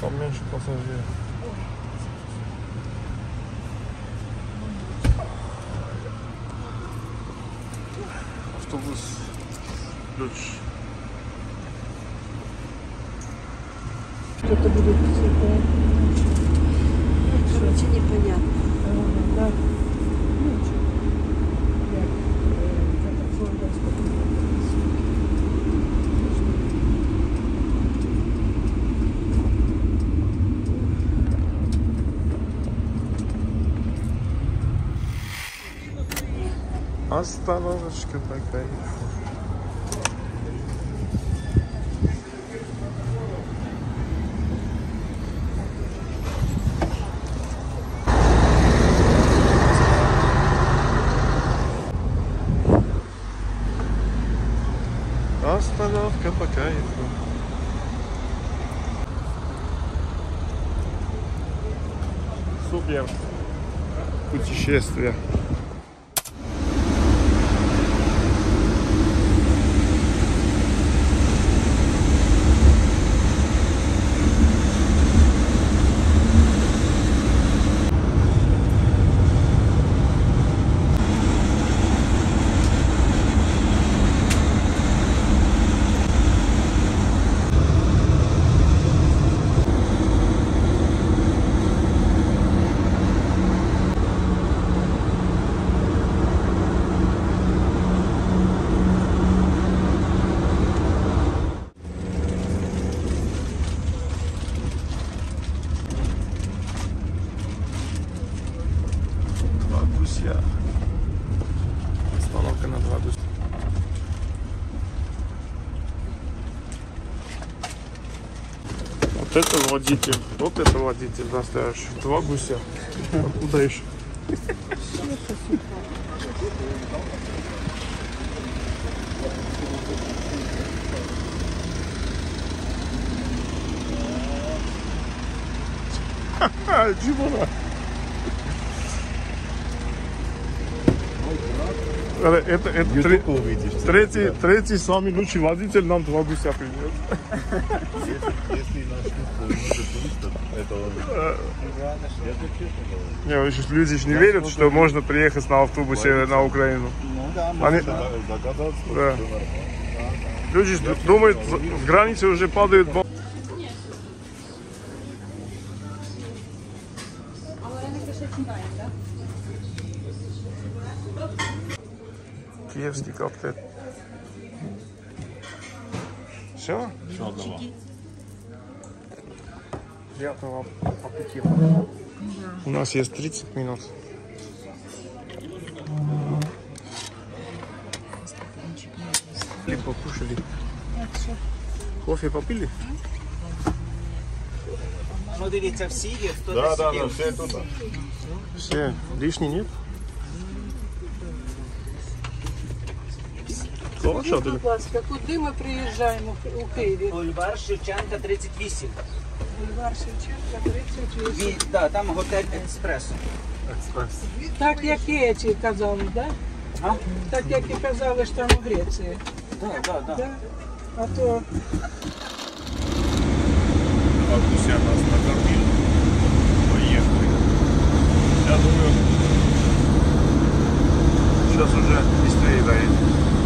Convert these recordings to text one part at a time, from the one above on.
Поменьше пассажиров. Автобус ключ. Что-то будет цветное. Короче, непонятно. Да. Ну, что? Я, э, как Флорида, Остановочка кайфу. Остановка по кайфу. Супер. Путешествие. Два гуся. Остановка на два гуся. Вот это водитель, вот это водитель настоящий. Два гуся. Откуда еще? Ха, Димона. Это, это, тре- увидишь. третий, третий самый лучший водитель нам два гуся принес. Если начнут туристов, это он. Я честно говорю. Не, люди не верят, что можно приехать на автобусе на Украину. Ну да, можно догадаться, что Да. нормально. Люди думают, в границе уже падают бомбы. Киевский коктейль. Все? Еще одного. Приятного аппетита. У нас есть 30 минут. Хлеб покушали. Кофе попили? Ну дивіться, всі є, хто Да, не да, да, сидів. все туда. Все. Лишний нет? Хорошо, Скажіть, ты будь ласка, куди ми приїжджаємо у Києві? Бульвар Шевченка 38. Бульвар Шевченка, 38. Від, да, там готель Експресо. Так, як і ці казали, да? А? Так, як і казали, що там у Греції. Да, да, да. Да? А то А гуся нас накормили. Поехали. Я думаю, Сейчас уже быстрее доедем.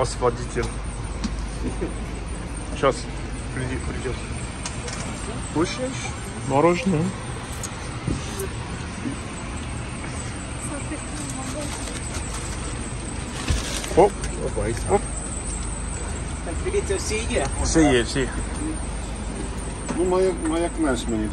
Класс, водитель. Сейчас придет. Кушаешь? Мороженое. Оп, оп, Так, дивіться, всі є. все є, всі. Ну, маяк, маякнеш мені.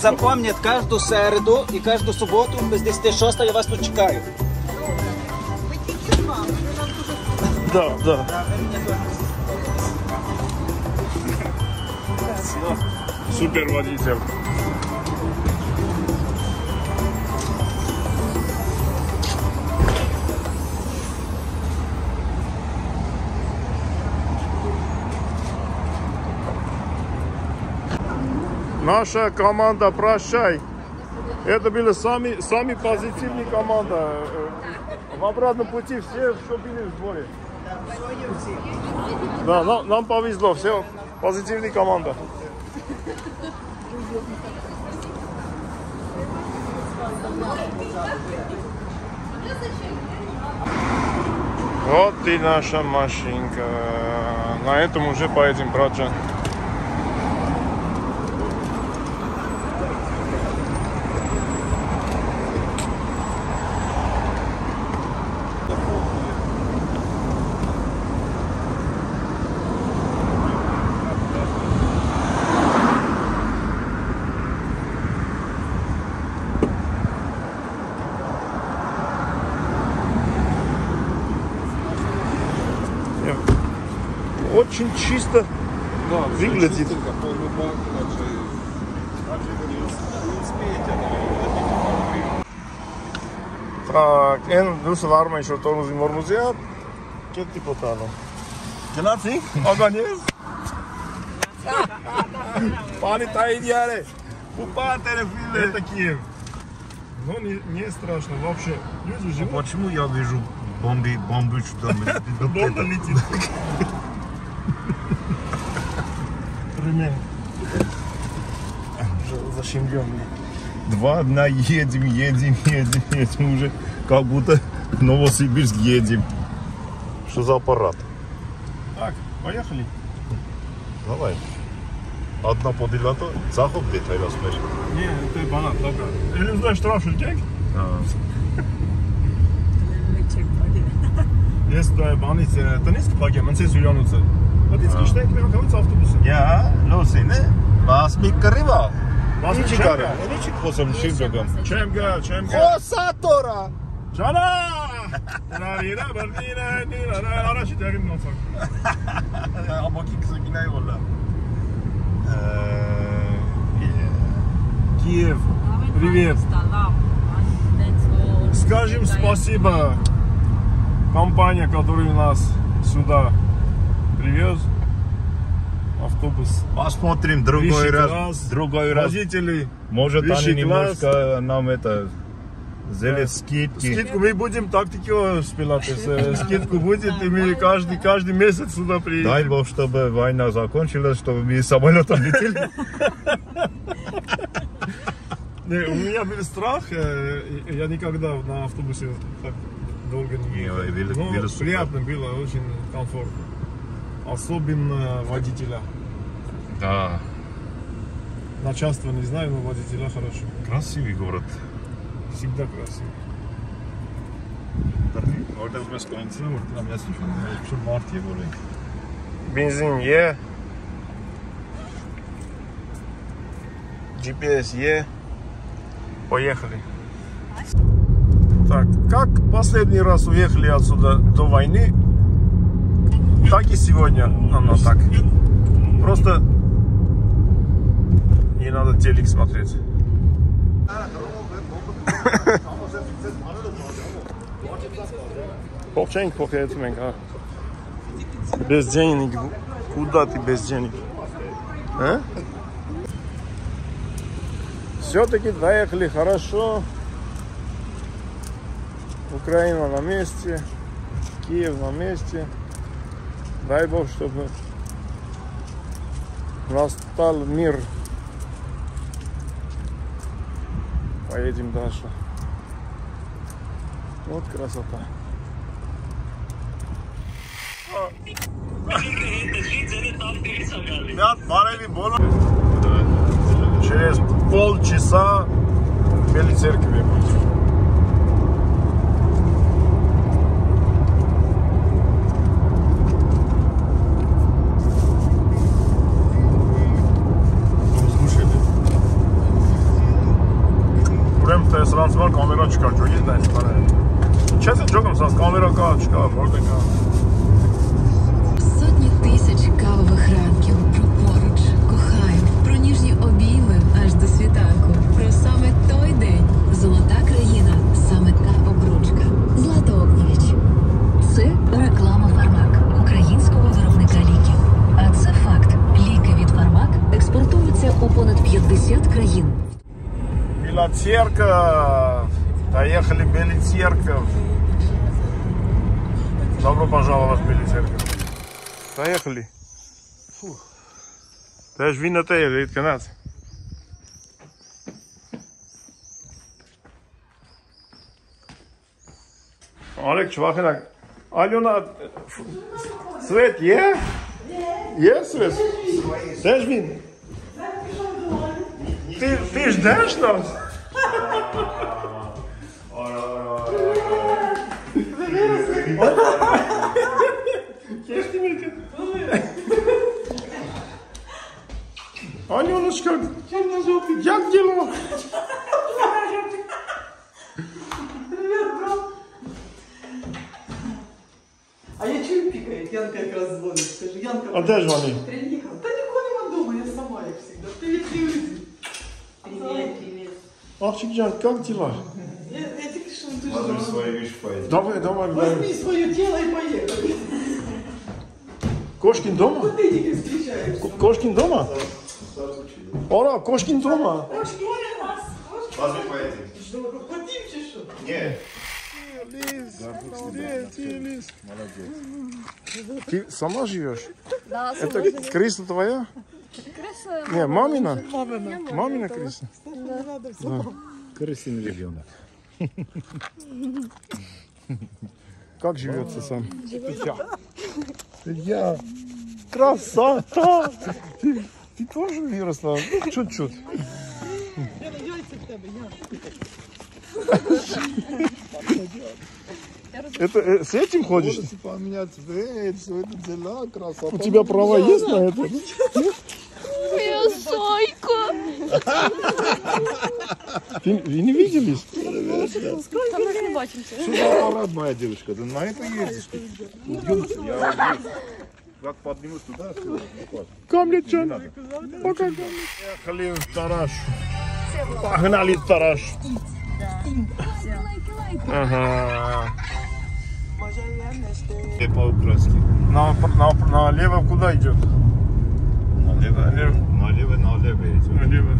Запомніть, кожну середу і кожну суботу без 10.06 я вас тут чекаю. Да, да. Супер водитель. Наша команда прощай. Это были сами, сами позитивные команда. Э, В обратном пути все, что были в сборе. Да, нам, нам повезло, все, позитивная команда. Вот и наша машинка. На этом уже поедем, братья. чисто да, выглядит. Так, en dus varma еще тонус и мормузиат. Кет типа тано. Генаци? Огонец? Пани та идиаре. Купатели филе. такие. Но ну, не, не страшно вообще. Люди живут. А почему я вижу бомби, бомбы, что там? Бомба летит. Ремень. Защемленный. Два дня едем, едем, едем, едем уже как будто в Новосибирск едем. Что за аппарат? Так, поехали. Давай. Одна по девято, захоп детей размер. Не, это банан, добро. Или знаешь, штраф шутек? Есть да баниce, to niski plagiem, man se Julianuce. Vatický štek, mi akavec autobusem. Ya, no seni. Bas mi kariva. Bas mi Niçin kariva. Niçin kosam şivdogam? Čemga, čemga. Kosatora. Čana! Narira, bernina, nira, ara şiterim nosak. Ama ki kısa yine valla. Киев, привет. Скажем спасибо компания, которая нас сюда привез. Автобус. Посмотрим другой Высший раз. класс. Другой раз. Водители. Может они класс. немножко нам это сделают скидки. Скидку мы будем тактику спилатес. Э, Скидку будет, и мы каждый, каждый месяц сюда Дай приедем. бог, чтобы война закончилась, чтобы мы самолетом летели. Не, у меня был страх, э, я никогда на автобусе так долго не ездил. Но приятно было, очень комфортно. Особенно водителя. Да. Начальство не знаю, но водителя хорошо. Красивый город. Всегда красиво. Orada biraz koyuntısına vurdular. Ya şu Mart diye böyle. Бензин Е. GPS Е. Поехали. Так, как последний раз уехали отсюда до войны, так и сегодня оно так. Просто не надо телек смотреть. Полчайник плохо менька. Без денег. Куда ты без денег? А? Все-таки доехали хорошо. Украина на месте. Киев на месте. Дай Бог, чтобы настал мир. Поедем дальше. Вот красота. Через полчаса Белой церкви չկա, ջոգին դա այս բանը։ Չես ջոգում, սա կամերա կա, չկա, որտե կա։ Сотні тисяч кавових ранків про поруч, кохаю, про ніжні обійми аж до світанку. Про саме той день. Золота країна, саме та обручка. Злата Огнєвіч. Це реклама Фармак, українського виробника ліків. А це факт. Ліки від Фармак експортуються у понад 50 країн. Церковь. Доехали в Бели церковь. Добро пожаловать в Бели церковь. Доехали. Фух. Даже вина те, говорит, канадцы. Олег, чувахина. Алена, свет, е? Е, свет? Даже вин? Ты, ты ждешь нас? Аленушка, як дела? А я чую пікає, Янка якраз дзвонить. Скажу, Янка, А де ж вони? приїхав. Та нікого нема вдома, я сама, як завжди. Привіт, люди. Привіт, привіт. Охчикджан, как дела? Я, я тільки що дуже Смотри, здорова. свои вещи поедем. Давай, давай, давай. Возьми своє тіло і поїхали. Кошкин дома? Ти тільки зустрічаєшся. К- Кошкин дома? Ора, Кошкин дома. Возьми поедем. Хотів чи що? Не. Ты сама живешь? Да, Это крыса твоя? Крыса. Не, мамина? Мамина крыса? Крысиный ребенок. Как живется сам? Я. Я. Красота! Ты, ты тоже выросла? Ну, чуть-чуть. Это э, с этим ходишь? Поменять цвет, все это дела, красота. У тебя права есть на это? Сойка. Ты, вы не виделись? Там ж не бачимося. Что за аппарат, моя девушка? Ты на это ездишь? Идемте, я как поднимусь туда, все. Камлячан. Пока. Поехали в Тараш. Погнали в Тараш. Ага. По-украински. На, на, налево куда идет? Налево, Налево. налево, налево идем. Налево.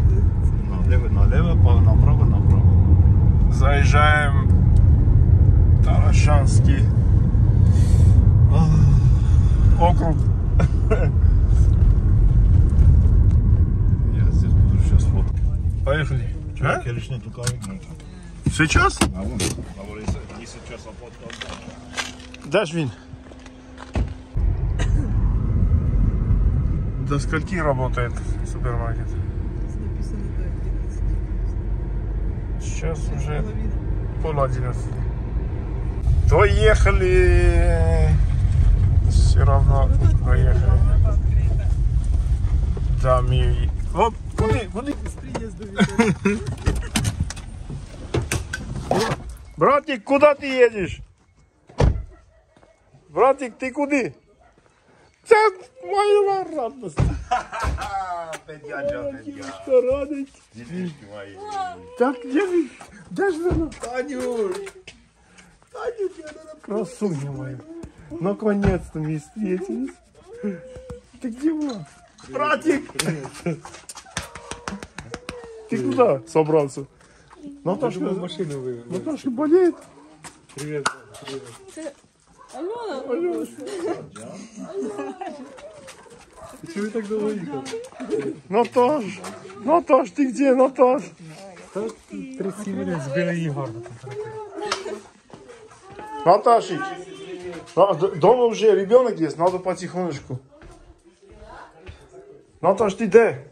Налево, налево, направо, направо. Заезжаем Тарашанский округ. Я здесь буду сейчас фоткать. Поехали. А? Я лично только. Сейчас? А вон, не сейчас, а фотка. Дашь вин? До скольки работает супермаркет? Сейчас уже пол одиннадцати. Доехали. Все равно доехали. Да, ми... Оп, куди, куди? Братик, куда ты едешь? Братик, ты куди? Це моя радость. Опять дядя, опять я. Что радость. Детишки мои. Так, где вы? Где же она? Танюш! Красуня моя. Наконец-то мы встретились. Ты где была? Братик! Ты куда собрался? Наташка, Наташка болеет? Привет. Алена. Алена. Чего так долго ехал? Наташ, Наташ, ты где, Наташ? 30 минут сбили Егор. Наташик, а, д- дома уже ребенок есть, надо потихонечку. Наташ, ты где?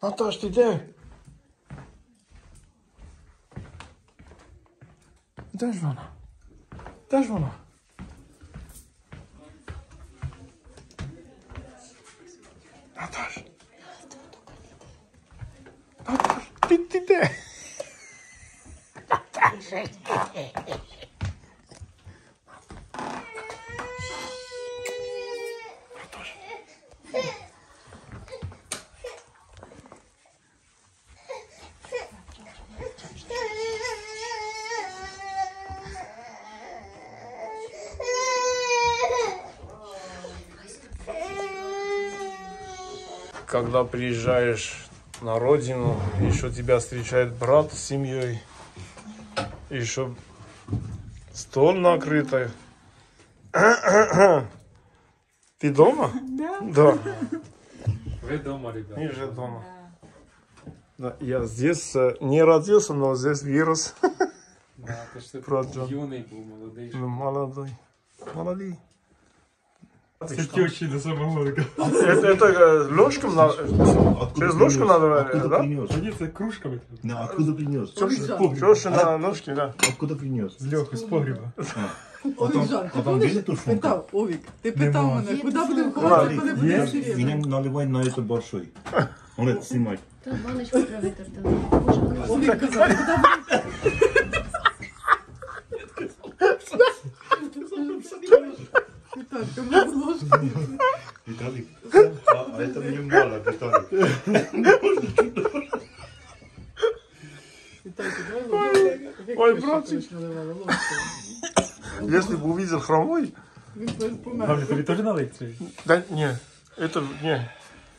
Наташ, ты где? Де ж вона? Де ж вона? Наташ. Наташ. Ты, ты, ты. Когда приезжаешь на родину, еще тебя встречает брат с семьей, еще стол накрытый. Ты дома? Да. Да. Вы дома, ребят. Я же дома. Да, я здесь э, не родился, но здесь вырос. Да, то що Брат ти Джон. юний був, молодий. Ну, Молодой. Молодой. Це тещі до самого Это, это э, ложком надо. Через ложку надо, Откуда да? принес? Ні, це кружками. Да, откуда принес? Что на ложке, да. Откуда принес? З Льохи, з погріба. Овік Жан, ти а там помниш? є тушонка? Питав, Овік, ти питав мене, куди будемо Ладно, ховати, коли буде Меня сирена? наливай на это большой. Он это снимай. Та баночку треба витерти. Боже, вона Овік казав, куди будемо? Питав, кому ложка? Виталик, а, а это мне мало, Виталик. Питав, куди ложка? Овік Ой, точно братик. точно наливала ложкою. Если бы увидел хромой, Він просто помер. Мамі, тобі теж налить цей? да не, это не,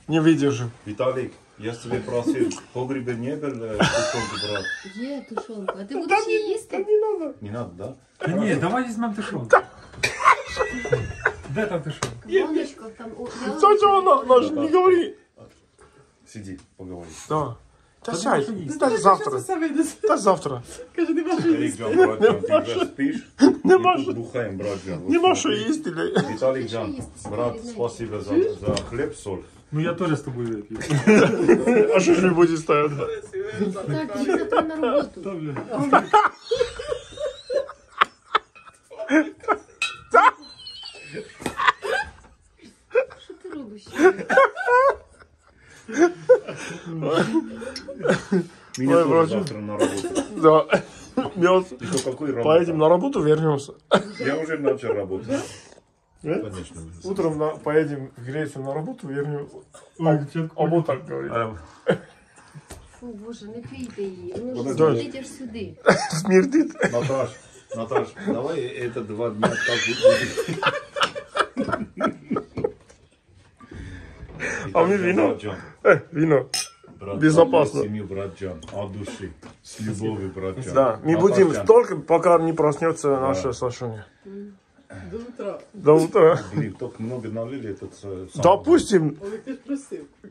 не выдержу. Виталик, я с тебе просил, в погребе не был э, тушенку брат. Є тушонка. А ти будеш її їсти? Не надо, да? Та ні, давай візьмемо тушонку. Де там тушонка? Баночка там. о, я Тетя, она, она же не говори. Сиди, поговори. Да. Да сядь, да завтра, Що да завтра. Каже, не можу Эрик їсти. Джан, брат Джан, ты уже спишь? Не Мы можешь. тут бухаем, брат Джан. Не можешь есть или... Виталик Джан, брат, спасибо за, за хлеб, соль. Ну я теж з тобою вип'ю. А что же не будет ставить? Так, завтра на роботу. Що ти робиш? Меня Ой, тоже брат. завтра на работу. Да. Мёд. И что, какой работа? Поедем на работу, вернемся. Я уже начал работать. Конечно. Утром на- поедем в Грецию на работу, вернемся. Ой, дівчатку. А вот так говорит. Фу, боже, не пийте її. Ну ж Подожди. сидіть аж сюди. Смердит. Наташ, Наташ, давай это два дня так будет. А мне вино? Э, вино. брат Безопасно. Семью, брат Джан, от души, с любовью, брат Джан. Да, мы Наташ будем Джан, только, пока не проснется наша Сашуня. До утра. До утра. Блин, только много налили этот... э. Допустим.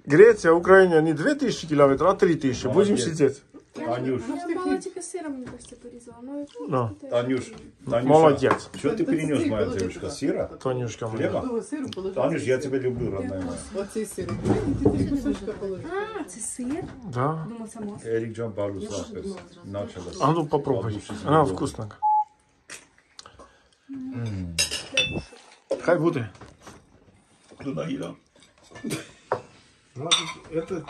Греция, Украина не 2000 километров, а 3000. Будем сидеть. Танюш, Я мало тільки сира, мені кажется, порізала. Ну, Да. Танюш, Танюша, Молодец. Что ты перенес, моя девочка? Сира? Танюшка моя. Хлеба? Того сиру положи. Танюш, я тебя люблю, родная моя. Оцей сир. Ти ти кусочка положи. А, це сир? Да. Думала, сама. Эрик Джан Барус Лапес. Началось. А ну попробуй. От души с Она любовью. вкусная. Хай будет. Туда еда. Это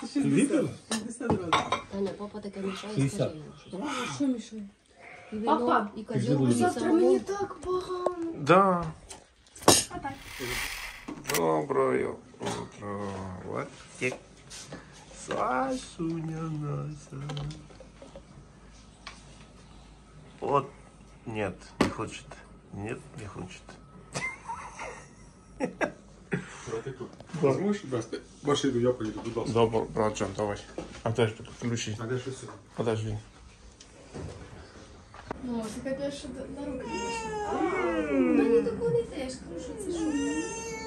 Ти 60. 60 разів. Таня, папа таке мішає, скажи йому. Що мішає? І вино, і козьол, і Завтра самогон. мені так погано. Да. Доброе утро. Вот те. Сашуня наша. Вот. Нет, не хочет. Нет, не хочет. Возьмеш дасти? Машину я поїду, будь ласка. Добро, братчан, давай. Опять ключи. А де щось? Подожди. Ну, ти хотіла, що до- на руки не Ну, ні, таку не йдеш, кажу, що це що?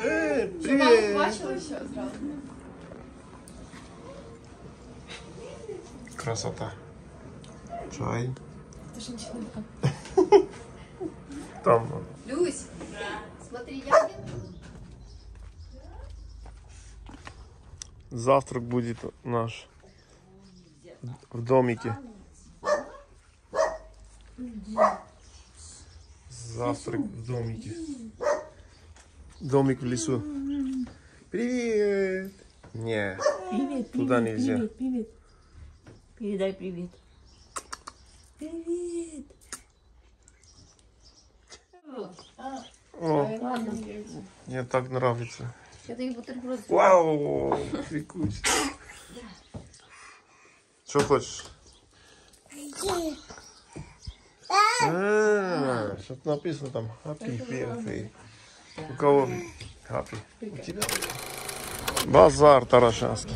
Эй, Що маму бачила ще зразу? Красота. Чай. Ти ж нічого не така. Там. Люсь, смотри, я Завтрак будет наш в домике. Завтрак в домике. Домик в лесу. Привет! Не, Привет, Туда нельзя. Привет, привет. Передай привет. Привет. О, мне так нравится. Я тобі бутерброд Вау, прикольно. Что хочешь? А, Что-то написано там. Happy birthday. У кого? Happy. У тебя? Базар Тарашанский.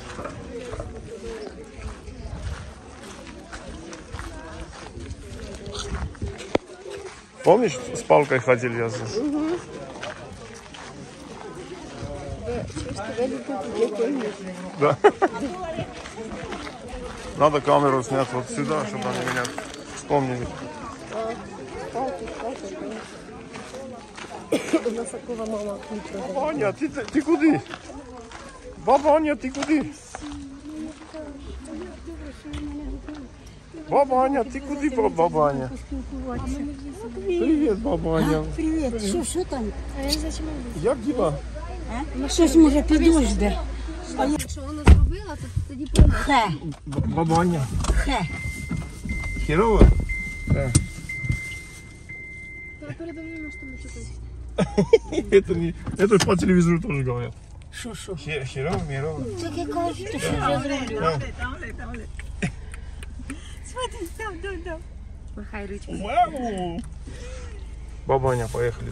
Помнишь, с палкой ходили я здесь? Да. Надо камеру снять вот сюда, чтобы они меня вспомнили. Баба Аня, ты, ты, ты куди? Баба Аня, ты куди? Баба Аня, ти куди, баба Аня? Привіт, баба Аня. Привет. Що, що там? А я зачем Як діла? Щось може підожде. Якщо вона зробила, то тоді пойме. Хе, Б- Баба Аня. хе. Херово? То передо мною що ми чекаємо. Это не... Это ж по телевизору тоже говорят. Що, що? Хе- Херово, херово. Так я кажу, що що я зроблю. Махай ручку. Вау! Баба Аня, поехали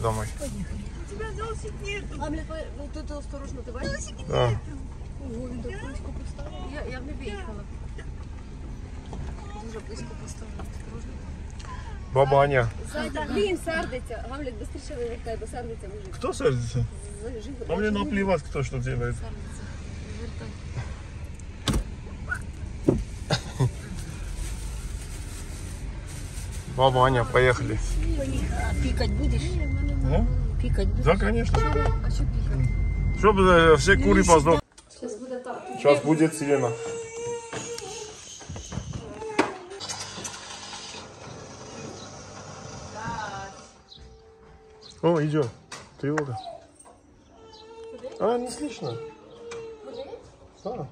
домой. А, блядь, ви ви тут осторожно, ти бачиш? Да. Ого, він так близько поставив. Я, я б не виїхала. Дуже близько поставив. Баба Аня. Блін, сердиться. Гамлет, быстріше вивертай, бо сердиться мужик. Кто сердится? Жив- А мне наплевать, кто что делает. Сердиться. Вивертай. Баба Аня, поехали. Пікать будеш? Ну? Пікать? Да, конечно. А що пікати? Чтобы э, все куры поздох. Зараз буде так. Сейчас будет сирена. О, идет. Тревога. А, не слышно. Да.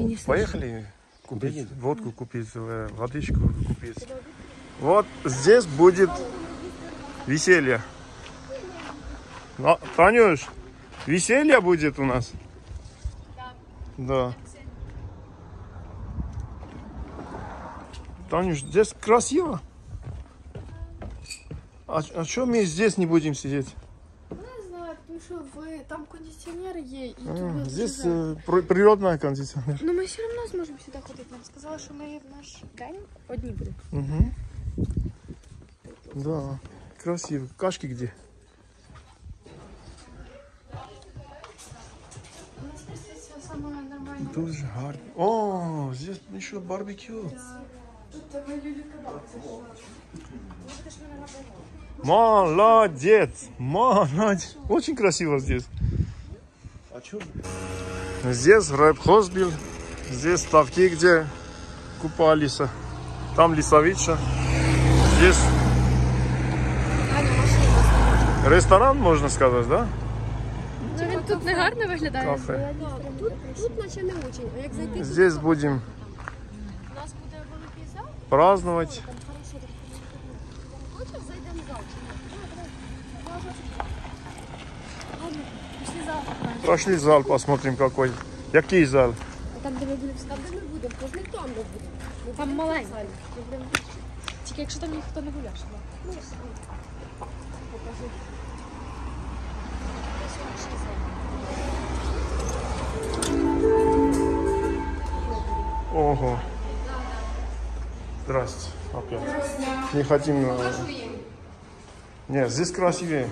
Ну, поехали купить водку купить, э, водичку купить. Вот здесь будет веселье. На- Танюш, веселье будет у нас? Да. Танюш, здесь красиво. А, а что мы здесь не будем сидеть? Не знаю, тому що ви там кондиціонер є і тут А, ви здесь дуже- э, при- природная кондиционер. Ну ми все одно зможемо сюди ходити. Нам сказали, що ми в наш день одні будемо. Угу. Да, красиво. Кашки где? У нас це саме нормально. Дуже гарно. О, здесь еще барбекю. Тут ви люди кебаб. Молодец, молодец. Очень красиво здесь. А чё? Здесь рэп-хозбил, здесь ставки, где купались. Там лесовича. Здесь ресторан, можно сказать, да? Ну він тут не гарно виглядає. Кафе. Тут, тут наче не очень. А як зайти, Здесь будем У нас буде великий зал. праздновать. зал. Прошли зал, посмотрим какой. Який зал? Там, де ми будемо там, де ми будемо, то ж не там ми будемо. Ми Там будемо маленький. в залі. Ми будемо Тільки якщо там ніхто не гуляш. Ну, покажи. Ого. Здрасте. Опять. Не хотим... э, Нет, здесь красивее.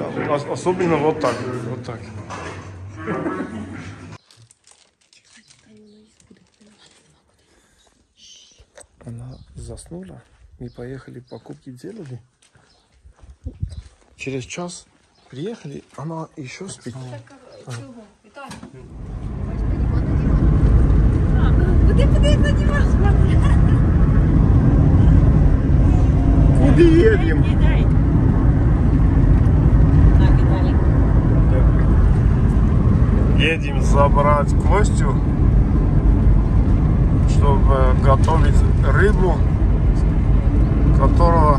Да, ос- особенно вот так. Вот так. Она заснула. Мы поехали покупки делали. Через час приехали, она еще спит. Куди куди на диван? Куда едем? Едем забрать Костю, чтобы готовить рыбу, которого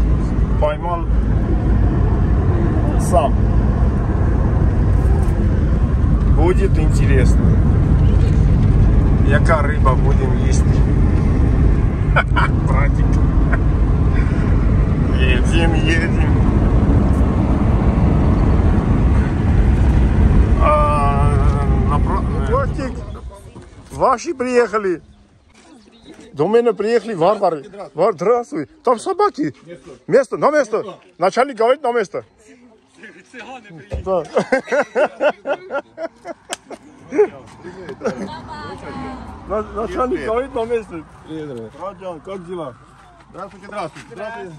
поймал сам. Будет интересно. Яка рыба будем есть? Братик. Едем, едем. А, напра- Костик, ваши приехали. До меня приехали варвары. Вар, здравствуй. Там собаки. Место, на место. Начальник говорит на место. Да. На- Начальник говорит на место. Братья, как дела? Здравствуйте, здравствуйте. Здравствуйте.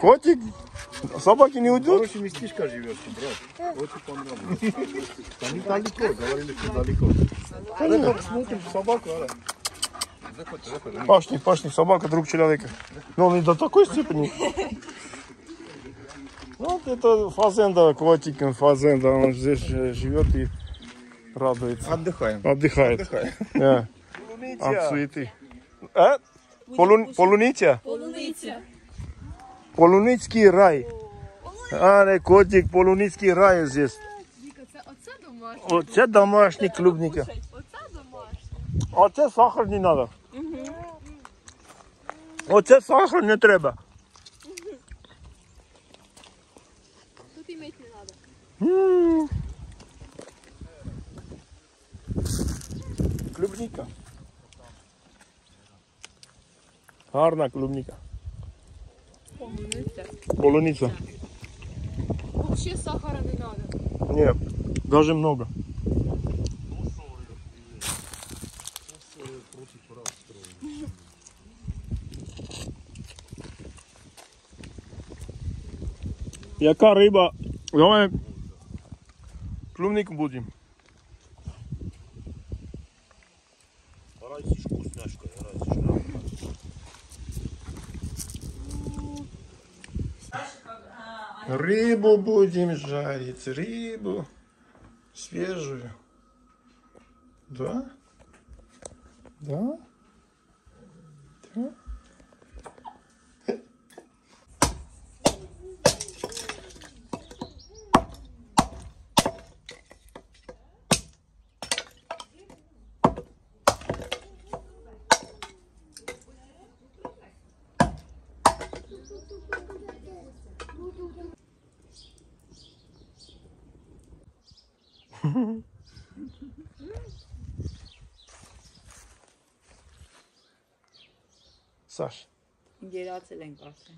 Котик, собаки не уйдут? хороший местечко живешь, брат. Очень понравилось. Там недалеко, говорили, что далеко. Конечно. смотрим собаку, Пашни, пашни, собака друг человека. Но он и до такой степени. Вот это фазенда, котик, фазенда, он здесь живет и радуется. Отдыхаем. Отдыхает. Отдыхаем. Да. От суеты. А? Полу- Полуниця? Полуниця. Полуницкий рай. А, не, котик, полуницкий рай здесь. Віка, це оце домашнє. Оце домашні клубники. Оце домашнє. Оце сахар не треба. Оце сахар не треба. Тут іметь не треба. М. Клубника. Гарна клубника. Полуниця. Полуниця. Взагалі сахара не треба. Нет, даже много. Яка риба? Давай клубнику будем. Рыбу будем жарить, рыбу свежую. Да? Да? Саш, Gerați-le în casă.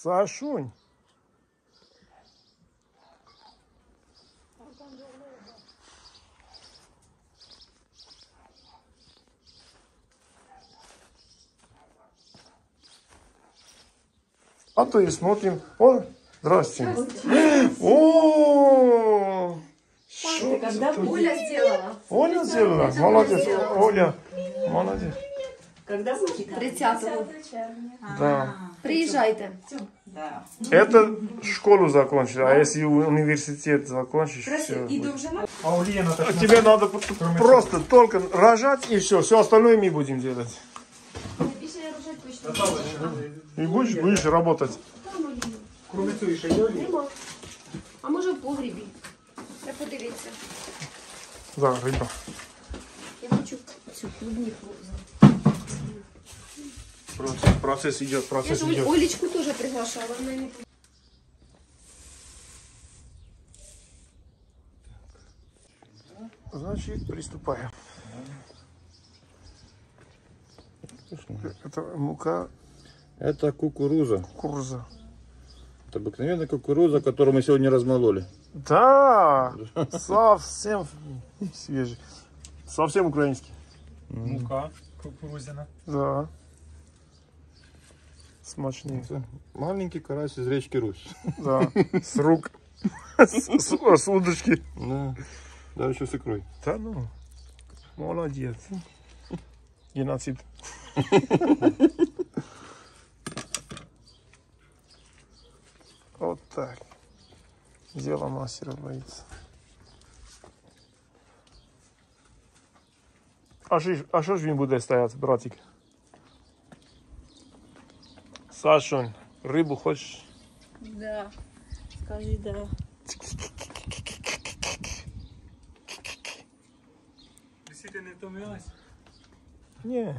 Сашунь. А то и смотрим. О, здрасте. О, что Когда? Оля сделала. Оля сделала? Молодец, Оля. Молодец. Когда будет? 30-го. Да. Приїжджайте. Да. Это школу закончили, а если университет закончишь, все. А так Тебе надо просто только рожать и все, все остальное мы будем делать. И будешь, будешь работать. кроме цієї ще є Олія? Нема. А може в погрібі. Треба подивитися. Да, рыба. Я хочу цю клубніку. Процесс, процесс идет, Я процесс ж Оль- идет. Олечку теж приглашала, вона не Значит, приступаем. вкусно. Это мука это кукуруза. кукуруза. Это обыкновенная кукуруза, которую мы сегодня размололи. Да, совсем свежий. Совсем украинский. Мука кукурузяна. Да. Смачный. Маленький карась из речки Русь. Да. С рук. С удочки. Да. Да, еще с икрой. Да ну. Молодец. Геноцид. Вот так. Дело мастера боится. А що, ж- а що ж він буде стояти, братик? Сашунь, рибу хочеш? Да. Скажи да. Действительно не втомилась? Ні.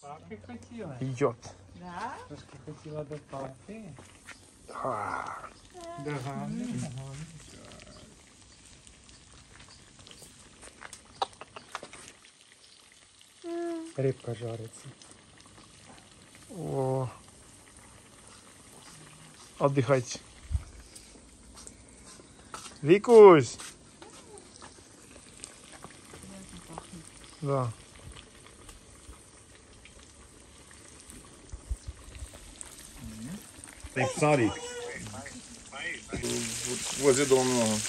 Папи хотіла. Йот. Да? Трошки хотіла до папи. А, Догани, догани. Рибка жариться. О. Отдыхайте. Викусь. Да. Ты царик. Возле дома много.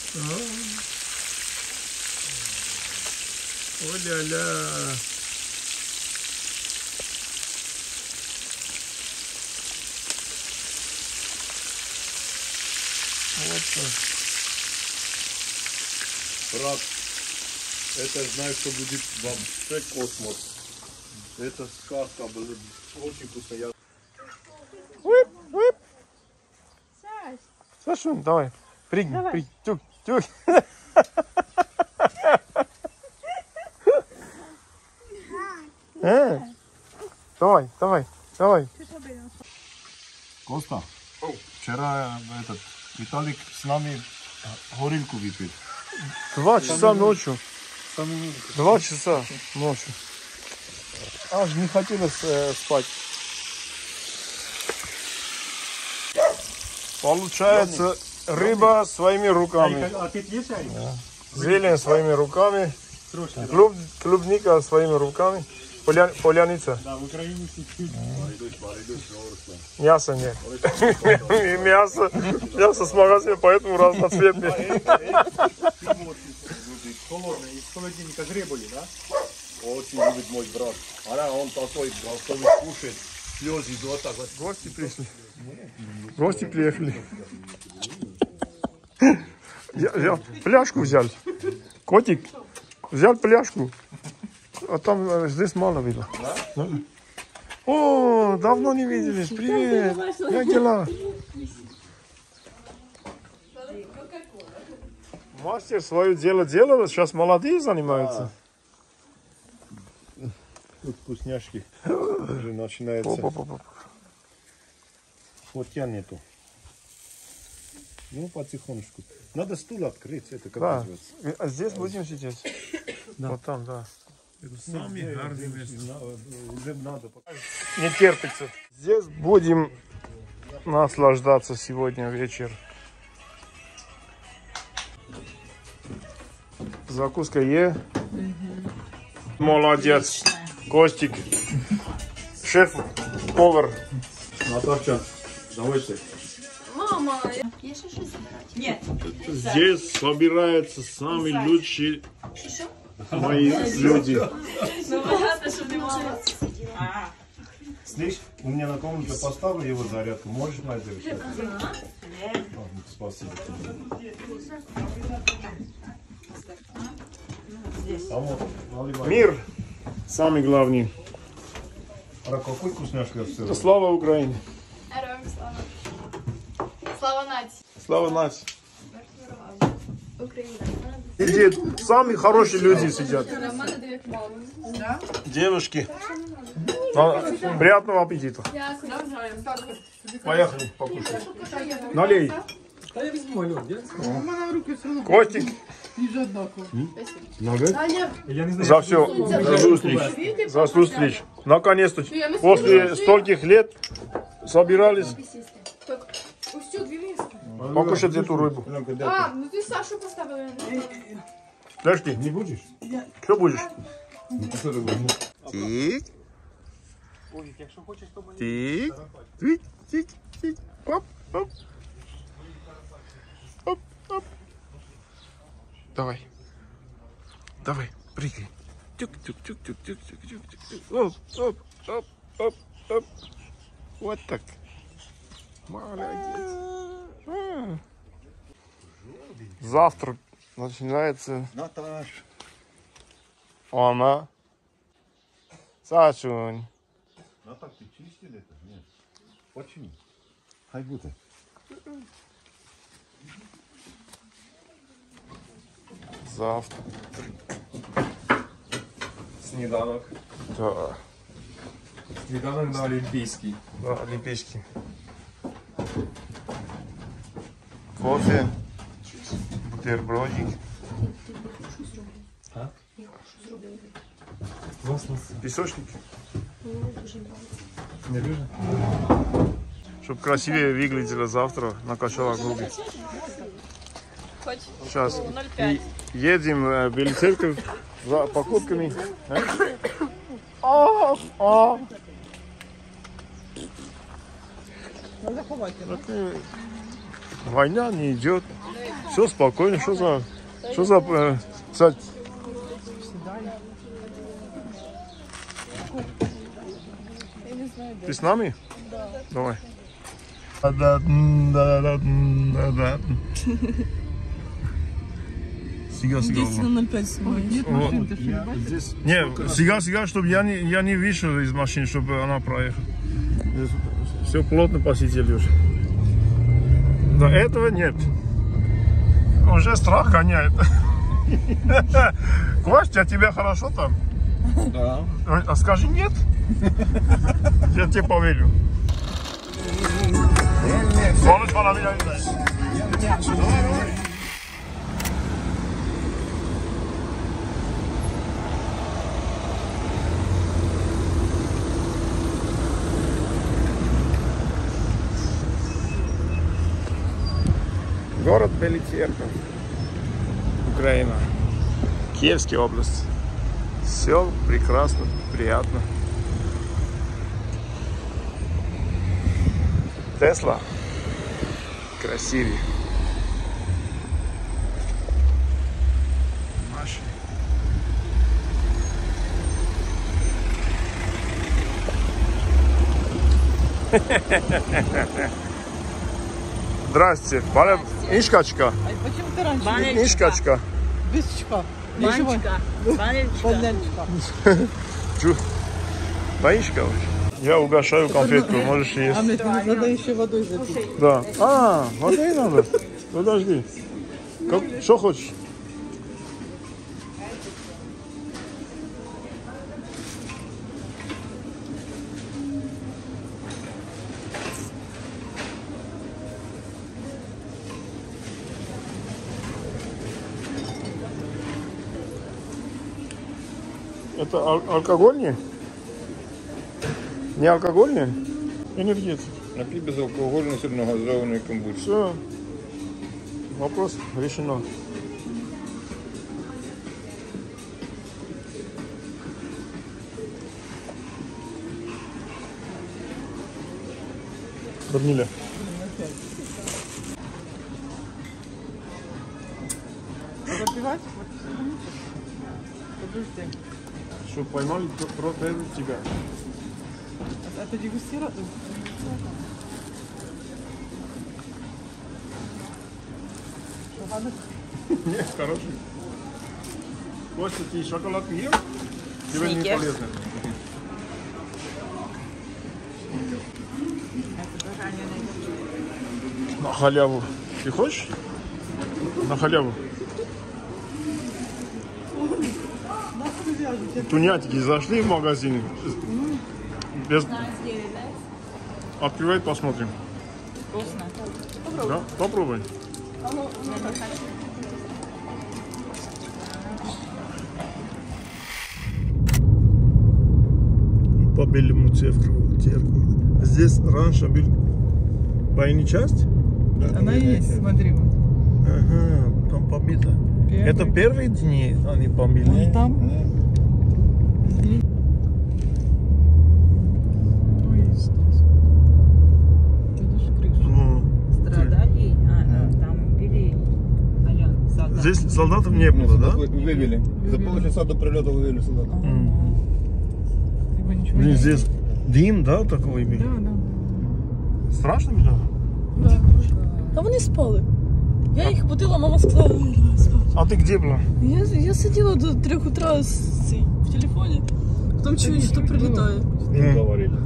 О-ля-ля. Вот так. Брат, это знаешь, что будет вообще космос. Это сказка была очень вкусно. Я Сашун, давай. Прыгни, прыгни. Тюк, тюк. Э, Давай, давай, давай. Коста, вчера этот Виталик с нами горилку выпил. Два часа ночью. Два часа ночью. Аж не хотелось э, спать. Получается, рыба своими руками. А Арик? Зелень своими руками. Клуб, клубника своими руками. Поля, поляница. Мяса нет. Мясо, мясо с магазина, поэтому разноцветное. Холодные, из холодильника гребули, да? Очень любит мой брат. Она, он такой готовый кушать. Слезы идут вот так вот. Гости пришли. Гости приехали. Я взял, пляжку взял. Котик взял пляжку. А там э, здесь мало видно. Да? О, давно не виделись. Привет. Как дела? Мастер свое дело делал, сейчас молодые занимаются. Тут вкусняшки уже. Вот я нету. Ну, потихонечку. Надо стул открыть, это как Да. называется. А здесь будем сидеть? Вот там, да. Сами гарные Уже надо. Не терпится. Здесь будем наслаждаться сегодня вечер. Закуска е. Молодец. Костик. Шеф-повар. Наташа, давайте. Мама, я ще щось збирати. Нет. Здесь собираются самые лучшие мои люди. Ну, багато, що не мама. А, Слышь, у меня на комнате поставлю его зарядку. Можешь найти? Спасибо. А. Мир самый главный. А какой вкусняшка я все Слава Украине. Героям слава. Слава нації. Слава нации. Україна. Сидит, самые хорошие люди сидят. Романа дві мами. Девушки. А, Приятного аппетита. Дякую. Поехали покушать. Налей. Та я візьму, Альон, я Костик, Ніж однаково. За все. За зустріч. За зустріч. Наконец-то, после стольких лет Собирались. Так, ось цю дві миски. Сколько ще где ту рыбу? А, ну ти Сашу поставила. Подожди. Не будешь? Що будеш? Тік. Ой, якщо хочеш, то мені. Тік. Тік, тік, тік. Оп, оп. Оп, оп. Давай. Давай, прыгай. Тюк-тюк-тюк-тюк-тюк-тюк-тюк-тюк. Оп, оп, оп, оп, оп. Вот так. Молодец. А. Завтрак начинается. Наташ. Она. Сачунь. А так ты чистили это? Нет. Почему? Хай буде. Завтрак. Сніданок. Да. Сніданок на олимпийский. Да, олимпийский. Кофе. Бутербродик. А? Класно. Пісочники? Не дуже? Чтобы красивее выглядели завтра на Качалакруге. Сейчас. И едем э, в Белицерковь за покупками. А? Так, э, Война не идет. Все спокойно. Что за... Что за... э, за- Ты с нами? Да. Давай. Да, Сега, сега. на 0,5 снимать. Нет Вот. машин, не? Не, сега, сега, чтобы я не, я не вышел из машины, чтобы она проехала. Все плотно посетили уже. До этого нет. Уже страх гоняет. Костя, тебе хорошо там? Да. А скажи нет. Я тебе поверю. Konuş bana bir yayındayım. Город Белицерка, Украина, Киевская область. Все прекрасно, приятно. Тесла красивее. Маши. Здрасте. Бale, Iškačka. А почему ты раньше? Iškačka. Без чка. Еще Банечка. Банечка. Бананчика. Чу. Таишка. Я угощаю конфетку, можешь есть. А мне надо еще водой запить. Да. А, воды надо. Подожди. Как, что хочешь? Это ал- алкогольные? Не алкогольные? Энергетики. Напій безалкогольний сильногазований комбуч. Все. Вопрос решено. Бармиля. Поймали то- просто это тебя. Это, дегустировать? Нет, хороший. Костя, ты шоколад ел? Тебе не полезно. На халяву. Ты хочешь? На халяву. Тунятики зашли в магазин. Без... Открывай, посмотрим. Вкусно. Попробуй. Да, попробуй. По белому церкву. Здесь раньше был военная часть? Да, Она есть, часть. смотри. Ага, там побита. Первый. Это первые дни они побили. Вон там Здесь солдатов не было, да? Вывели. За полчаса до прилета вывели солдата. Типа ничего Блин, не здесь дым, да, такой был? Да, да. Страшно было? Да. Та вони спали. Я їх будила, мама сказала, «Ой, спали. А ты где была? Я, я сиділа до трьох утра з цей, в телефоні. Потім чую, що прилітає. С ним говорили.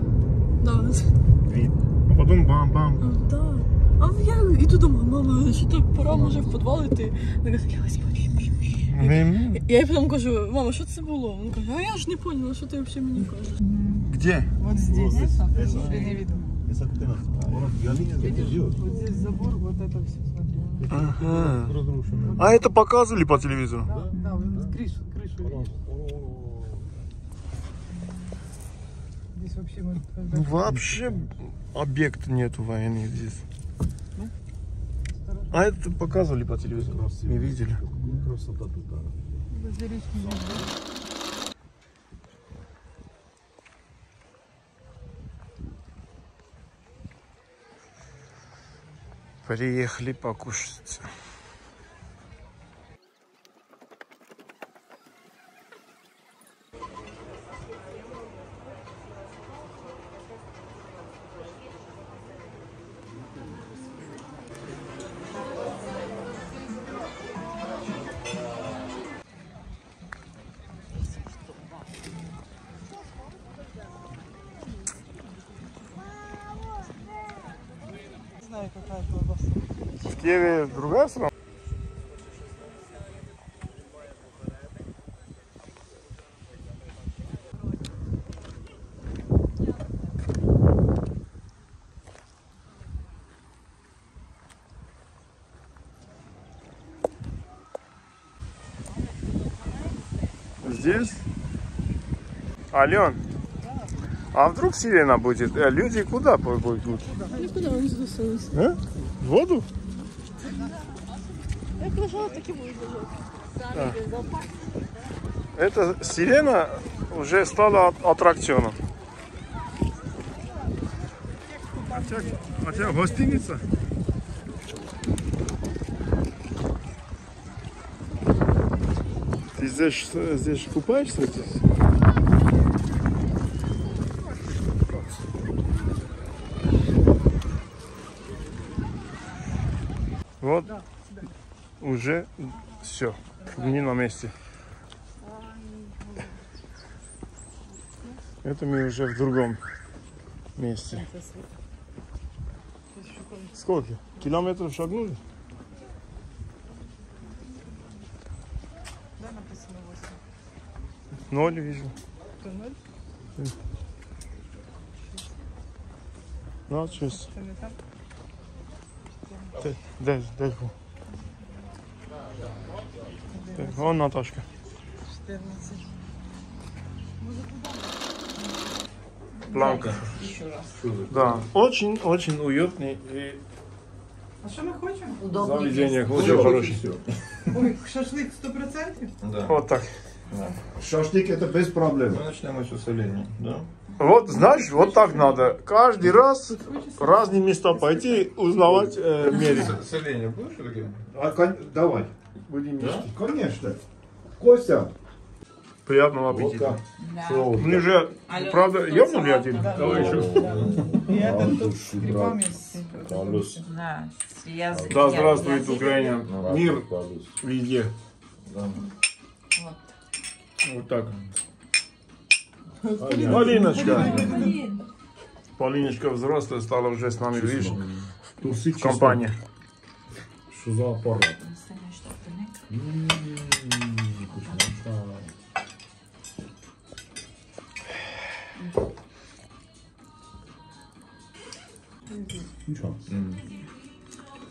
Да. А потом бам-бам. А, да. А я йду до мами, мама, що так пора може в підвал йти. Вона каже, лягай спати. Я їй потім кажу, мама, що це було? Вона каже, а я ж не поняла, що ти взагалі мені кажеш. Где? Вот здесь. Тебе не видно. Я не Видишь? Вот здесь забор, вот это все, смотри. Ага. разрушено. А это показывали по телевизору? Да, да, вот крышу, крышу видишь? Здесь вообще мы когда... Ну, вообще объект нету военных здесь. А это показывали по телевизору? Не видели? Красота тут. Приехали покушать. Знаю, какая колбаса. В Киеве другая страна? Здесь? Ален, а вдруг сирена будет? Э, Люди куда пойдут? Нікуди вони засунулися. А? В воду? Як лежала, так і буде. Эта сирена уже стала аттракционом. Хотя, хотя гостиница. Ты здесь, э, здесь купаешься здесь? Вот уже все, не на месте. Это мы уже в другом месте. Сколько? Километров шагнули? Да, написано 8. Ноль вижу. Это ноль? Ну, не там? Дай, дай. Так, Вон Наташка. 14. Планка. Еще раз. Да. Очень, очень уютный и А что мы хотим? заведение очень хорошее. Ой, шашлык 100%? Да. Вот так. Шашлык это без проблем. Мы начнем еще с оленя, да? Вот, знаешь, вот так надо. Каждый раз в разные места пойти, узнавать э, мере. С оленя будешь или А, кон- давай. Будем Да? Конечно. Костя. Приятного аппетита. Соус. Мне же, правда, ёбнули один? Давай еще. Это А, тут с грибами. Да, Да, здравствует Украина. Мир Калус. везде. Вот. Вот так. Полиночка. Полиночка взрослая стала уже с нами, видишь, в компании. Что за аппарат? Настоящий штрафник. М, вкуснота. Ничего.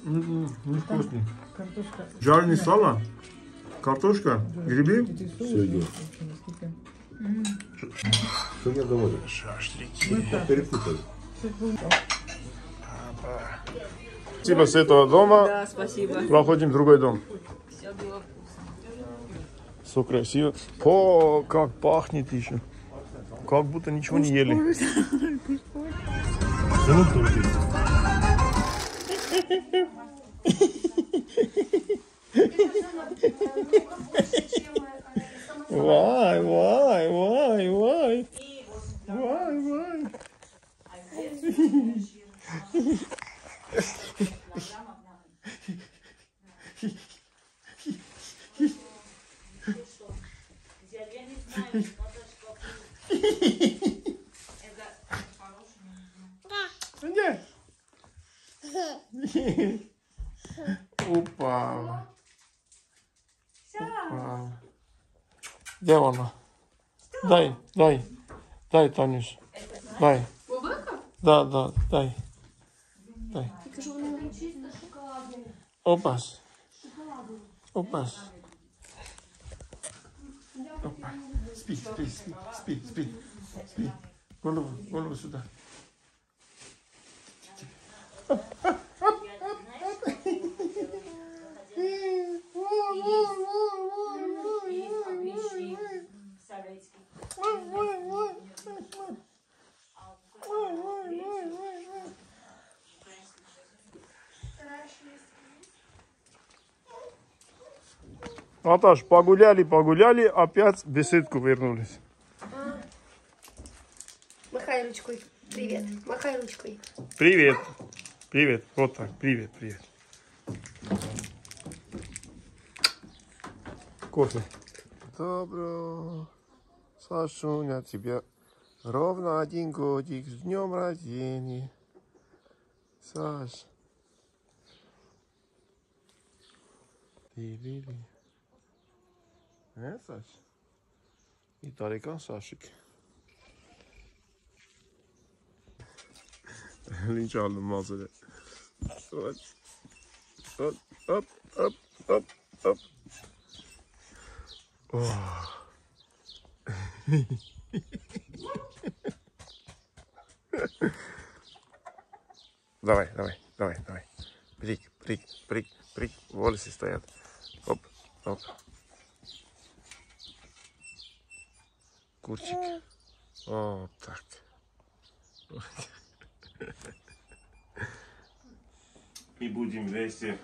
М-м, Невкусный. Картошка. Жареный сало, картошка, грибы. Всё идет. Что я говорю? Шашлики. Перепутали. Спасибо с этого дома. Да, спасибо. Проходим в другой дом. Все красиво. О, как пахнет еще. Как будто ничего не ели. Вай, вай, вай, вай. Вай, вай. Где? Упала. Упала. Где она? Дай, дай. Дай, Танюш. Дай. Да, да, дай. Дай. Опас. Опас. Опа. Спи, спи, спи, спи, спи. Спи. Голову, голову сюда. Наташ, погуляли, погуляли, опять в беседку вернулись. Махай ручкой. Привет. Махай ручкой. Привет. Привет. Вот так. Привет, привет. Кофе. Добро. Сашуня, тебе ровно один годик. С днем рождения. Саш. Ти-ли-ли. Э, Саш? И тарикан Сашик. Linç aldım malzeme. Hop. Hop hop hop hop hop. Oh. давай, давай, давай, давай. Прик, прик, прик, прик. Волосы стоят. Оп, оп. Курчик. О, так. И будем вместе.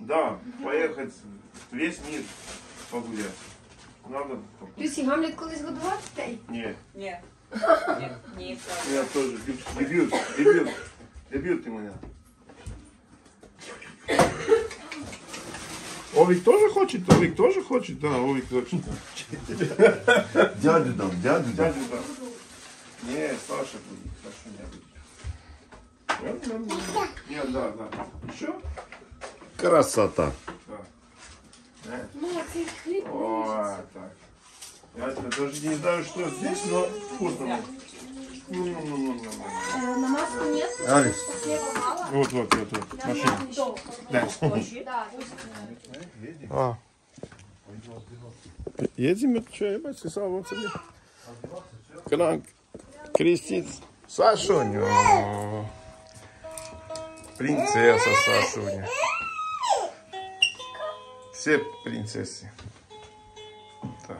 Да, поехать в весь мир погулять. Надо? Люсі, Гамлет колись годував дітей? Нет. Ні. Ні, Я тоже. Дебют, дебют. Дебют у меня. Овик тоже хочет? Овик тоже хочет? Да, Овик хочет. Дядю дам, дядю дам. Дядю дам. Не, Саша будет. Саша не будет. Нет, да, да. Еще? Красота. Хліб. О, так. Я даже не знаю, что здесь, но вкусно. Ну-ну-ну-ну-ну. На маску нет? Алекс. Вот, вот, вот, вот. Машина. Да. А. Едем, это что, ебать, сосал вот себе. Кранк. Крестит Сашуню. Принцесса Сашуня. Все принцессы. Так.